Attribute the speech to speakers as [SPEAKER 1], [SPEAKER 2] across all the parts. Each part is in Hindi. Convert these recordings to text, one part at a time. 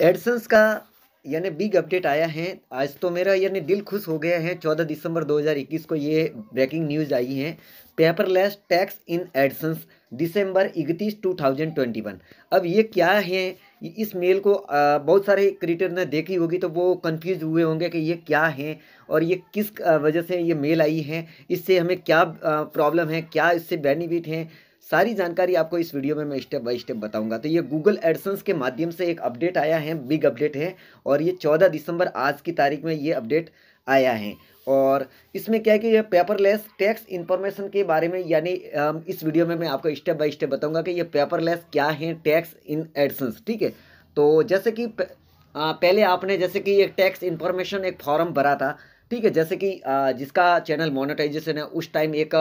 [SPEAKER 1] एडसेंस का यानी बिग अपडेट आया है। आज तो मेरा यानी दिल खुश हो गया है। चौदह दिसंबर 2021 को ये ब्रेकिंग न्यूज़ आई है। पेपरलेस टैक्स इन एडसन्स दिसंबर इकतीस टू थाउज़ेंड ट्वेंटी वन अब ये क्या है? इस मेल को बहुत सारे क्रिएटर ने देखी होगी तो वो कंफ्यूज हुए होंगे कि ये क्या है और ये किस वजह से ये मेल आई है। इससे हमें क्या प्रॉब्लम है? क्या इससे बेनिफिट है? सारी जानकारी आपको इस वीडियो में मैं स्टेप बाय स्टेप बताऊँगा। तो ये गूगल एडसन्स के माध्यम से एक अपडेट आया है बिग अपडेट है, और ये चौदह दिसंबर आज की तारीख में ये अपडेट आया है। और इसमें क्या है कि ये पेपरलेस टैक्स इन्फॉर्मेशन के बारे में, यानी इस वीडियो में मैं आपको स्टेप बाय स्टेप बताऊँगा कि ये पेपरलेस क्या है टैक्स इन एडसन्स ठीक है? तो जैसे कि पहले आपने जैसे कि एक टैक्स इन्फॉर्मेशन एक फॉर्म भरा था, ठीक है? जैसे कि जिसका चैनल मोनेटाइजेशन है, उस टाइम एक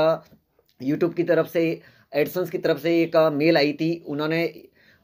[SPEAKER 1] यूट्यूब की तरफ़ से एडसन्स की तरफ़ से एक मेल आई थी। उन्होंने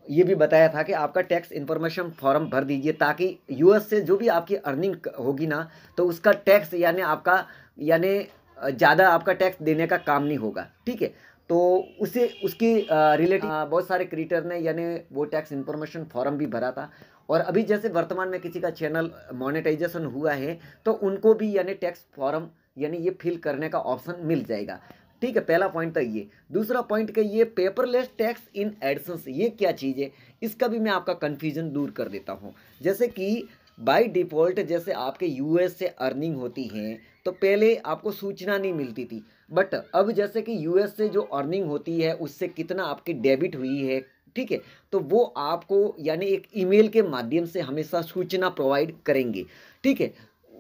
[SPEAKER 1] ये भी बताया था कि आपका टैक्स इन्फॉर्मेशन फॉर्म भर दीजिए ताकि यूएस से जो भी आपकी अर्निंग होगी ना तो उसका टैक्स यानी आपका, यानी ज़्यादा आपका टैक्स देने का काम नहीं होगा। ठीक है? तो उसे, उसकी रिलेटिव बहुत सारे क्रिएटर ने यानी वो टैक्स इन्फॉर्मेशन फॉर्म भी भरा था। और अभी जैसे वर्तमान में किसी का चैनल मोनेटाइजेशन हुआ है तो उनको भी यानी टैक्स फॉर्म यानी ये फिल करने का ऑप्शन मिल जाएगा। ठीक है, पहला पॉइंट था ये। दूसरा पॉइंट का ये पेपरलेस टैक्स इन एडसन्स ये क्या चीज़ है? इसका भी मैं आपका कन्फ्यूज़न दूर कर देता हूँ। जैसे कि बाय डिफ़ॉल्ट जैसे आपके यूएस से अर्निंग होती हैं तो पहले आपको सूचना नहीं मिलती थी। बट अब जैसे कि यूएस से जो अर्निंग होती है, उससे कितना आपकी डेबिट हुई है, ठीक है? तो वो आपको यानी एक ईमेल के माध्यम से हमेशा सूचना प्रोवाइड करेंगे, ठीक है?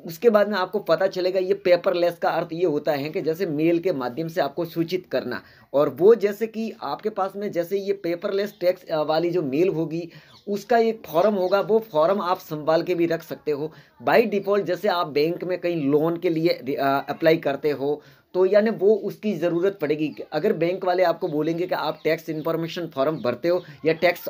[SPEAKER 1] उसके बाद में आपको पता चलेगा ये पेपरलेस का अर्थ ये होता है कि जैसे मेल के माध्यम से आपको सूचित करना। और वो जैसे कि आपके पास में जैसे ये पेपरलेस टैक्स वाली जो मेल होगी, उसका एक फॉर्म होगा, वो फॉर्म आप संभाल के भी रख सकते हो। बाय डिफ़ॉल्ट जैसे आप बैंक में कहीं लोन के लिए अप्लाई करते हो तो यानी वो उसकी ज़रूरत पड़ेगी। अगर बैंक वाले आपको बोलेंगे कि आप टैक्स इन्फॉर्मेशन फॉर्म भरते हो, या टैक्स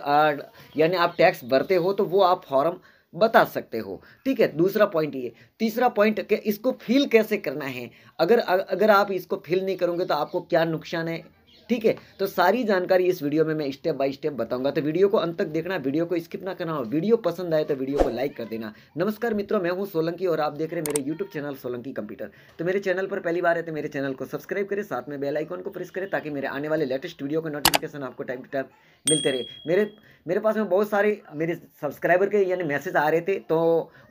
[SPEAKER 1] यानी आप टैक्स भरते हो तो वो आप फॉर्म बता सकते हो। ठीक है, दूसरा पॉइंट ये। तीसरा पॉइंट इसको फील कैसे करना है? अगर अगर आप इसको फील नहीं करोगे तो आपको क्या नुकसान है? ठीक है? तो सारी जानकारी इस वीडियो में मैं स्टेप बाय स्टेप बताऊँगा। तो वीडियो को अंत तक देखना, वीडियो को स्किप ना करना वीडियो पसंद आए तो वीडियो को लाइक कर देना। नमस्कार मित्रों, मैं हूँ सोलंकी और आप देख रहे हैं मेरे यूट्यूब चैनल सोलंकी कंप्यूटर तो मेरे चैनल पर पहली बार है तो मेरे चैनल को सब्सक्राइब करें, साथ में बेल आइकन को प्रेस करें ताकि मेरे आने वाले लेटेस्ट वीडियो का नोटिफिकेशन आपको टाइम टू टाइम मिलते रहे। मेरे मेरे पास में बहुत सारे मेरे सब्सक्राइबर के यानी मैसेज आ रहे थे तो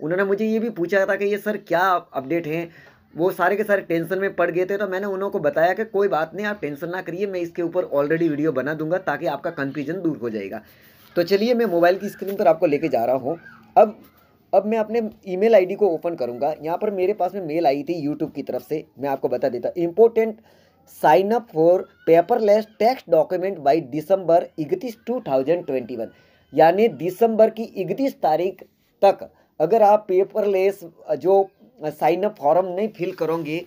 [SPEAKER 1] उन्होंने मुझे ये भी पूछा था कि ये सर क्या अपडेट हैं? वो सारे के सारे टेंशन में पड़ गए थे तो मैंने उन्हों को बताया कि कोई बात नहीं, आप टेंशन ना करिए, मैं इसके ऊपर ऑलरेडी वीडियो बना दूँगा ताकि आपका कन्फ्यूज़न दूर हो जाएगा। तो चलिए, मैं मोबाइल की स्क्रीन पर आपको लेके जा रहा हूँ। अब अब मैं अपने ईमेल आईडी को ओपन करूँगा। यहाँ पर मेरे पास में मेल आई थी यूट्यूब की तरफ़ से, मैं आपको बता देता। Important sign up for paperless tax document by दिसंबर इकतीस टू थाउज़ेंड ट्वेंटी वन यानी दिसंबर की इकतीस तारीख तक अगर आप पेपरलेस जो साइन अप फॉर्म नहीं फिल करोगे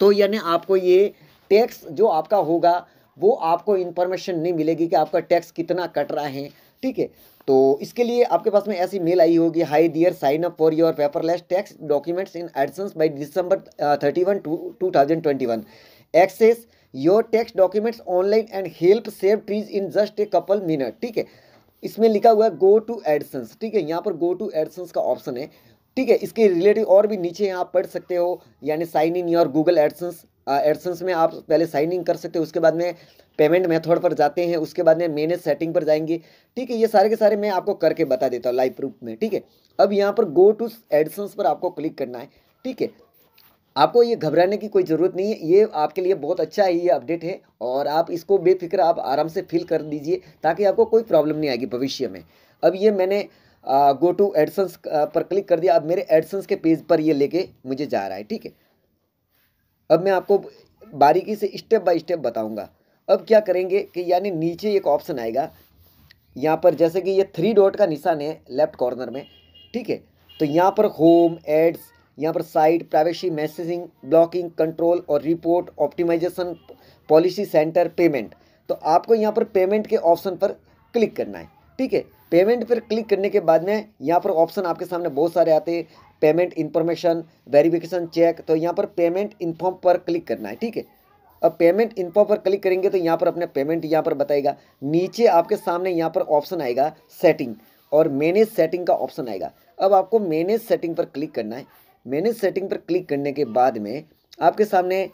[SPEAKER 1] तो यानी आपको ये टैक्स जो आपका होगा, वो आपको इन्फॉर्मेशन नहीं मिलेगी कि आपका टैक्स कितना कट रहा है, ठीक है? तो इसके लिए आपके पास में ऐसी मेल आई होगी hi there sign up for your paperless tax documents in AdSense by December thirty one two two thousand twenty one access your tax documents online and help save trees in just a couple minute ठीक है? इसमें लिखा हुआ है गो टू एडसन्स ठीक है? यहाँ पर गो टू एडसन्स का ऑप्शन है। ठीक है, इसके रिलेटिव और भी नीचे आप पढ़ सकते हो, यानी sign in your Google AdSense AdSense में आप पहले साइन इन कर सकते हो, उसके बाद में पेमेंट मेथड पर जाते हैं, उसके बाद में मैनेज सेटिंग पर जाएँगे। ठीक है, ये सारे के सारे मैं आपको करके बता देता हूँ लाइव प्रूफ में, ठीक है। अब यहाँ पर गो टू एडसन्स पर आपको क्लिक करना है, ठीक है। आपको ये घबराने की कोई ज़रूरत नहीं है, ये आपके लिए बहुत अच्छा है, ये अपडेट है, और आप इसको बेफिक्र आप आराम से फिल कर दीजिए, ताकि आपको कोई प्रॉब्लम नहीं आएगी भविष्य में। अब ये मैंने गो टू एडसन्स पर क्लिक कर दिया। अब मेरे एडसन्स के पेज पर ये लेके मुझे जा रहा है, ठीक है? अब मैं आपको बारीकी से स्टेप बाय स्टेप बताऊँगा। अब क्या करेंगे कि यानी नीचे एक ऑप्शन आएगा। यहाँ पर जैसे कि ये थ्री डॉट का निशान है लेफ़्ट कॉर्नर में, ठीक है? तो यहाँ पर होम एड्स यहाँ पर site privacy messaging blocking control और report optimization policy center payment तो आपको यहाँ पर पेमेंट के ऑप्शन पर क्लिक करना है, ठीक है? पेमेंट पर क्लिक करने के बाद में यहाँ पर ऑप्शन आपके सामने बहुत सारे आते हैं। पेमेंट इन्फॉर्मेशन, वेरिफिकेशन चेक तो यहाँ पर पेमेंट इन्फॉर्म पर क्लिक करना है, ठीक है? अब पेमेंट इन्फॉर्म पर क्लिक करेंगे तो यहाँ पर अपने पेमेंट यहाँ पर बताएगा। नीचे आपके सामने यहाँ पर ऑप्शन आएगा सेटिंग, और मैनेज सेटिंग का ऑप्शन आएगा। अब आपको मैनेज सेटिंग पर क्लिक करना है। मैनेज सेटिंग पर क्लिक करने के बाद में आपके सामने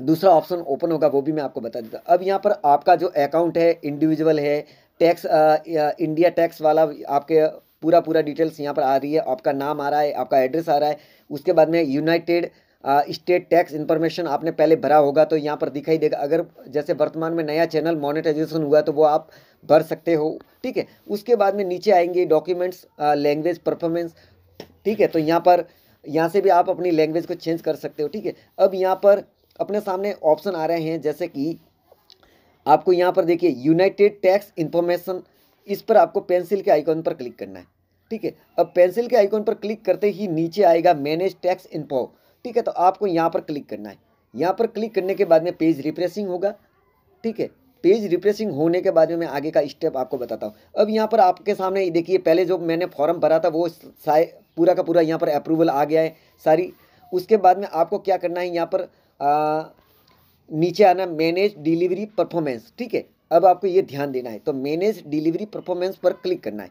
[SPEAKER 1] दूसरा ऑप्शन ओपन होगा, वो भी मैं आपको बता देता अब यहाँ पर आपका जो अकाउंट है, इंडिविजुअल है टैक्स इंडिया टैक्स वाला आपके पूरा पूरा डिटेल्स यहाँ पर आ रही है। आपका नाम आ रहा है, आपका एड्रेस आ रहा है। उसके बाद में यूनाइटेड स्टेट टैक्स इन्फॉर्मेशन आपने पहले भरा होगा तो यहाँ पर दिखाई देगा। अगर जैसे वर्तमान में नया चैनल मोनेटाइजेशन हुआ तो वो आप भर सकते हो, ठीक है? उसके बाद में नीचे आएँगे डॉक्यूमेंट्स लैंग्वेज परफॉर्मेंस, ठीक है? तो यहाँ पर, यहाँ से भी आप अपनी लैंग्वेज को चेंज कर सकते हो, ठीक है? अब यहाँ पर अपने सामने ऑप्शन आ रहे हैं, जैसे कि आपको यहाँ पर देखिए यूनाइटेड टैक्स इन्फॉर्मेशन इस पर आपको पेंसिल के आइकॉन पर क्लिक करना है। ठीक है? अब पेंसिल के आइकॉन पर क्लिक करते ही नीचे आएगा मैनेज टैक्स इन्फो ठीक है? तो आपको यहाँ पर क्लिक करना है। यहाँ पर क्लिक करने के बाद में पेज रिप्रेसिंग होगा। ठीक है? पेज रिप्रेसिंग होने के बाद में मैं आगे का स्टेप आपको बताता हूँ। अब यहाँ पर आपके सामने देखिए पहले जो मैंने फॉर्म भरा था वो पूरा का पूरा यहाँ पर अप्रूवल आ गया है सारी। उसके बाद में आपको क्या करना है यहाँ पर आ, नीचे आना मैनेज डिलीवरी परफॉर्मेंस ठीक है? अब आपको ये ध्यान देना है तो मैनेज डिलीवरी परफॉर्मेंस पर क्लिक करना है।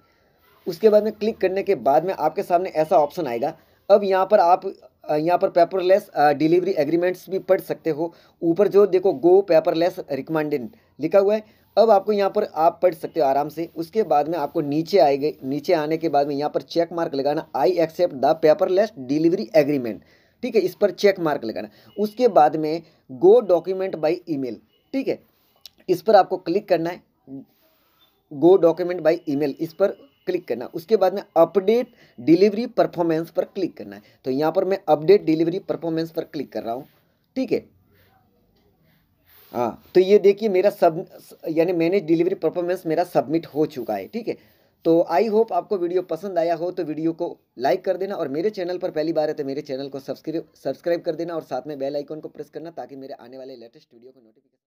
[SPEAKER 1] उसके बाद में क्लिक करने के बाद में आपके सामने ऐसा ऑप्शन आएगा। अब यहाँ पर आप यहाँ पर पेपरलेस डिलीवरी एग्रीमेंट्स भी पढ़ सकते हो। ऊपर जो देखो गो पेपरलेस रिकमेंडेड लिखा हुआ है। अब आपको यहाँ पर आप पढ़ सकते हो आराम से। उसके बाद में आपको नीचे आएगा, नीचे आने के बाद में यहाँ पर चेक मार्क लगाना। I accept the paperless delivery agreement ठीक है, इस पर चेक मार्क लगाना। उसके बाद में गो डॉक्यूमेंट बाई ईमेल ठीक है? इस पर आपको क्लिक करना है। गो डॉक्यूमेंट बाई ईमेल इस पर क्लिक करना। उसके बाद में अपडेट डिलीवरी परफॉर्मेंस पर क्लिक करना है। तो यहाँ पर मैं अपडेट डिलीवरी परफॉर्मेंस पर क्लिक कर रहा हूँ, ठीक है? हाँ तो ये देखिए मेरा सब यानी मैंने डिलीवरी परफॉर्मेंस मेरा सबमिट हो चुका है, ठीक है? तो आई होप आपको वीडियो पसंद आया हो तो वीडियो को लाइक कर देना और मेरे चैनल पर पहली बार है तो मेरे चैनल को सब्सक्राइब सब्सक्राइब कर देना और साथ में बेल आइकन को प्रेस करना ताकि मेरे आने वाले लेटेस्ट वीडियो को नोटिफिकेशन